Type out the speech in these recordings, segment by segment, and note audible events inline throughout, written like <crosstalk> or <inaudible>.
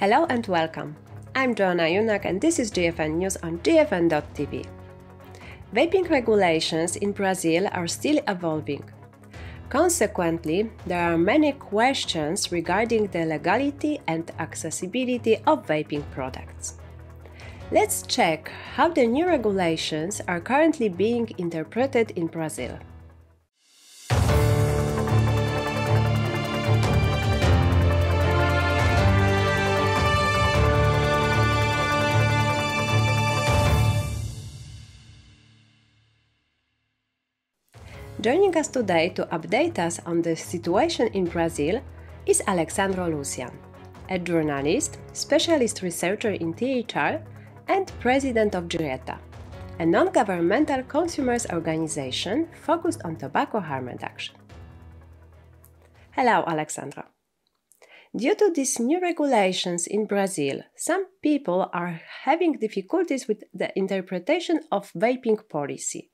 Hello and welcome. I'm Joanna Junak and this is GFN News on GFN.tv. Vaping regulations in Brazil are still evolving. Consequently, there are many questions regarding the legality and accessibility of vaping products. Let's check how the new regulations are currently being interpreted in Brazil. Joining us today to update us on the situation in Brazil is Alexandro Lucian, a journalist, specialist researcher in THR, and president of Direta, a non governmental consumers organization focused on tobacco harm reduction. Hello, Alexandro. Due to these new regulations in Brazil, some people are having difficulties with the interpretation of vaping policy.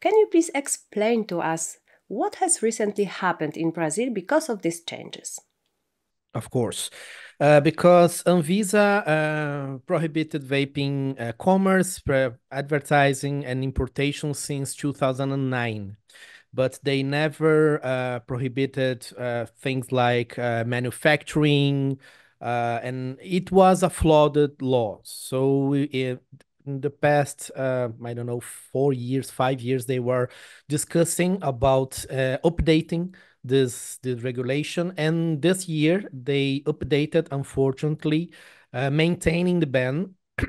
Can you please explain to us what has recently happened in Brazil because of these changes? Of course. Uh, because Anvisa uh, prohibited vaping uh, commerce, advertising, and importation since 2009. But they never uh, prohibited uh, things like uh, manufacturing, and it was a flawed law. So it, in the past uh, i don't know four years five years they were discussing about uh, updating this the regulation. And this year they updated unfortunately uh, maintaining the ban. <clears throat>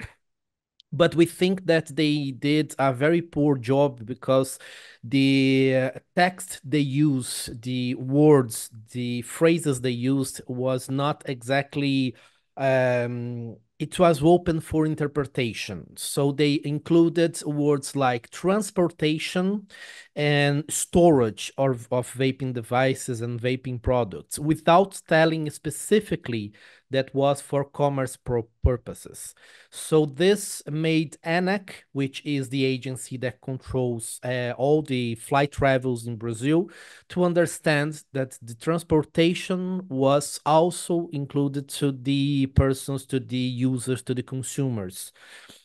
But we think that they did a very poor job because the uh, text they use the words the phrases they used was not exactly um, it was open for interpretation. So they included words like transportation and storage of, of vaping devices and vaping products without telling specifically that was for commerce purposes. So this made ANAC, which is the agency that controls uh, all the flight travels in Brazil, to understand that the transportation was also included to the persons, to the users, to the consumers.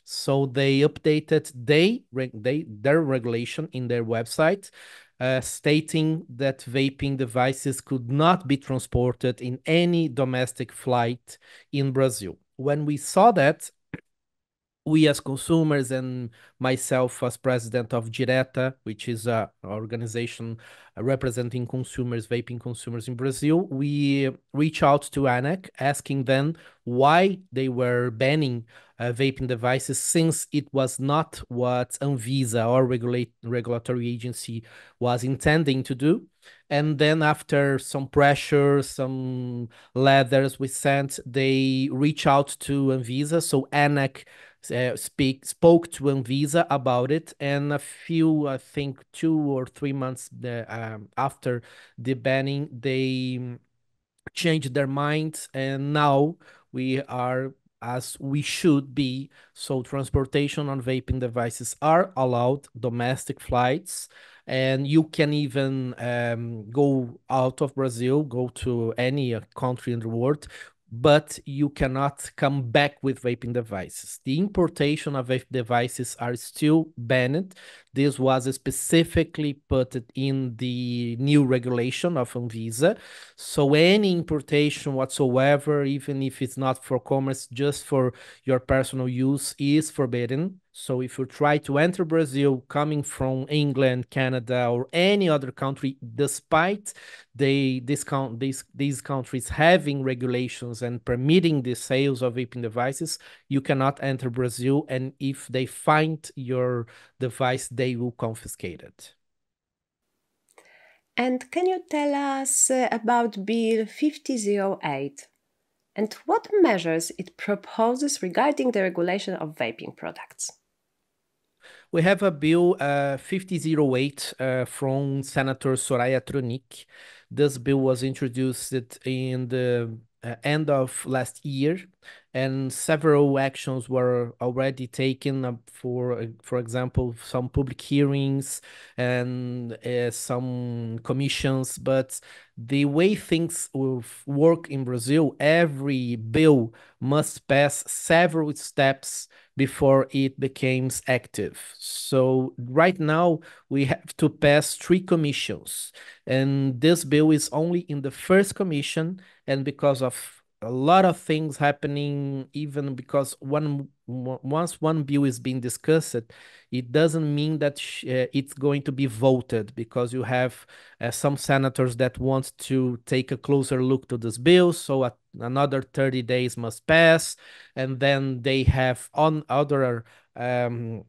So they updated they, they their regulation in their website uh, stating that vaping devices could not be transported in any domestic flight in Brazil. When we saw that, we as consumers and myself as president of Direta, which is a organization representing consumers, vaping consumers in Brazil, we reach out to ANAC asking them why they were banning uh, vaping devices since it was not what Anvisa or regulate, regulatory agency was intending to do. And then after some pressure, some letters we sent, they reach out to Anvisa. So ANAC uh, speak spoke to Anvisa about it, and a few, I think, two or three months the, um, after the banning, they changed their minds, and now we are as we should be. So transportation on vaping devices are allowed, domestic flights, and you can even um, go out of Brazil, go to any country in the world but you cannot come back with vaping devices. The importation of vape devices are still banned. This was specifically put in the new regulation of Anvisa. So any importation whatsoever, even if it's not for commerce, just for your personal use, is forbidden. So if you try to enter Brazil coming from England, Canada, or any other country, despite they discount these these countries having regulations and permitting the sales of vaping devices, you cannot enter Brazil. And if they find your device, they will confiscate it. And can you tell us uh, about Bill 5008 and what measures it proposes regarding the regulation of vaping products? We have a bill uh, 5008 uh, from Senator Soraya Thronicke. This bill was introduced in the uh, end of last year and several actions were already taken for for example some public hearings and uh, some commissions but the way things work in brazil every bill must pass several steps before it becomes active. So right now we have to pass three commissions and this bill is only in the first commission and because of a lot of things happening even because one once one bill is being discussed it doesn't mean that uh, it's going to be voted because you have uh, some senators that want to take a closer look to this bill so another 30 days must pass and then they have on other um,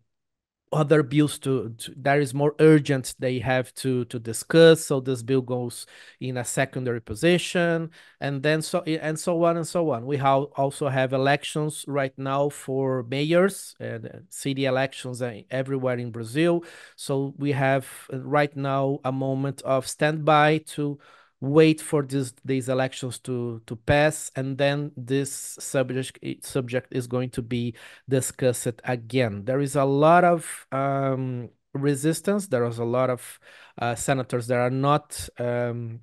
other bills to, to, that is more urgent they have to to discuss. So this bill goes in a secondary position and then so and so on and so on. We have also have elections right now for mayors and uh, city elections uh, everywhere in brazil. So we have right now a moment of standby to wait for this, these elections to, to pass, and then this subject, subject is going to be discussed again. There is a lot of um, resistance. There is a lot of uh, senators that are not um,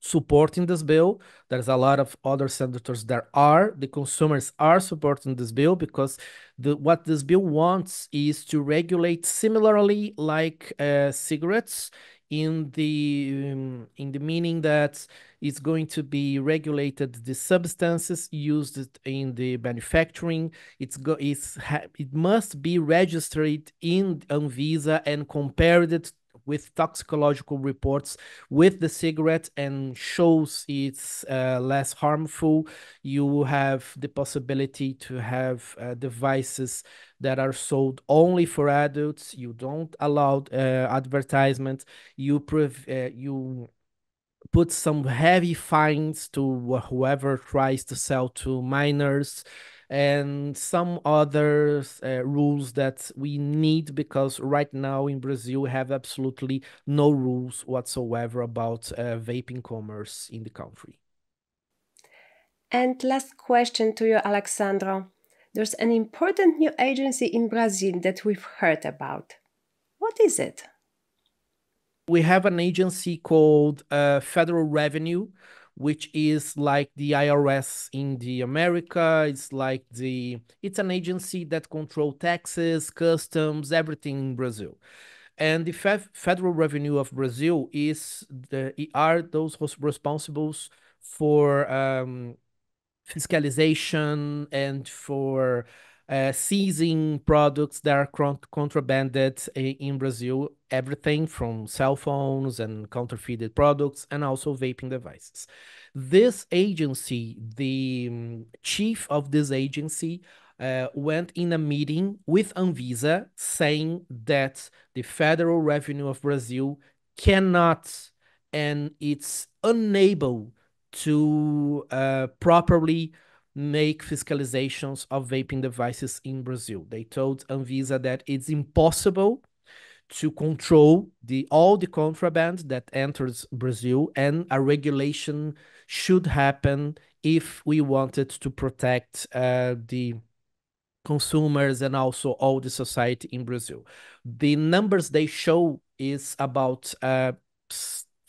supporting this bill. There's a lot of other senators that are. The consumers are supporting this bill because the what this bill wants is to regulate similarly like uh, cigarettes in the um, in the meaning that it's going to be regulated the substances used in the manufacturing. It's go it's it must be registered in Anvisa and compared with toxicological reports with the cigarette and shows it's uh, less harmful. You have the possibility to have uh, devices that are sold only for adults. You don't allow uh, advertisement. You prov- uh, you put some heavy fines to whoever tries to sell to minors and some other uh, rules that we need because right now in Brazil we have absolutely no rules whatsoever about uh, vaping commerce in the country. And last question to you, Alexandro. There's an important new agency in Brazil that we've heard about. What is it? We have an agency called uh, Federal Revenue, which is like the IRS in the America. It's like the it's an agency that control taxes, customs, everything in Brazil. And the fe federal revenue of Brazil is the are those responsible for um, fiscalization and for uh, seizing products that are contrabanded in Brazil, everything from cell phones and counterfeited products and also vaping devices. This agency, the um, chief of this agency, uh, went in a meeting with Anvisa saying that the federal revenue of Brazil cannot and it's unable to uh, properly make fiscalizations of vaping devices in Brazil. They told Anvisa that it's impossible to control the all the contraband that enters Brazil and a regulation should happen if we wanted to protect uh, the consumers and also all the society in Brazil. The numbers they show is about uh,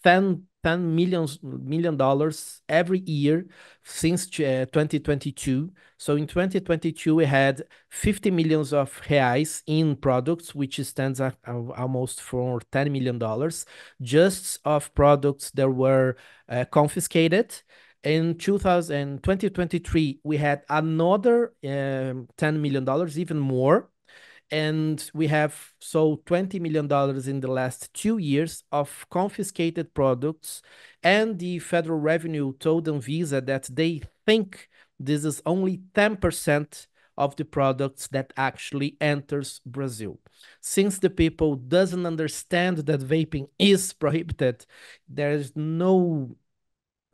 10 10 millions million dollars every year since uh, 2022 so in 2022 we had 50 millions of reais in products which stands at almost for 10 million dollars just of products that were uh, confiscated. In 2000 2023 we had another um, 10 million dollars even more and we have so 20 million dollars in the last two years of confiscated products and the federal revenue told Anvisa that they think this is only 10% of the products that actually enters Brazil. Since the people doesn't understand that vaping is prohibited, there is no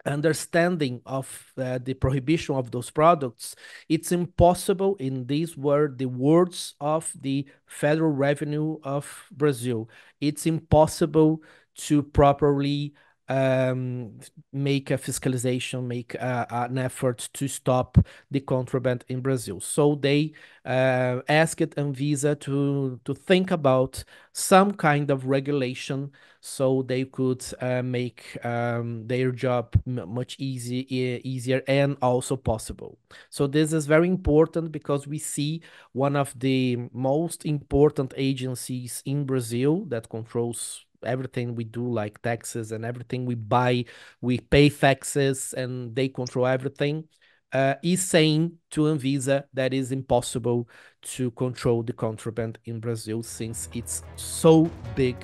understanding of uh, the prohibition of those products, it's impossible, in these were the words of the federal revenue of Brazil, it's impossible to properly um, make a fiscalization, make a, an effort to stop the contraband in Brazil. So they uh, asked Anvisa to to think about some kind of regulation so they could uh, make um, their job much easy, easier and also possible. So this is very important because we see one of the most important agencies in Brazil that controls everything we do like taxes and everything we buy we pay taxes and they control everything uh, is saying to Anvisa that is impossible to control the contraband in Brazil since it's so big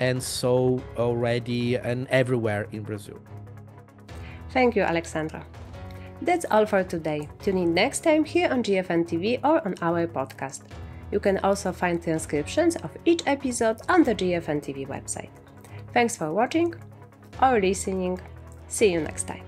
and so already and everywhere in Brazil. Thank you, Alexandro. That's all for today. Tune in next time here on GFN TV or on our podcast. You can also find transcriptions of each episode on the GFN TV website. Thanks for watching or listening. See you next time.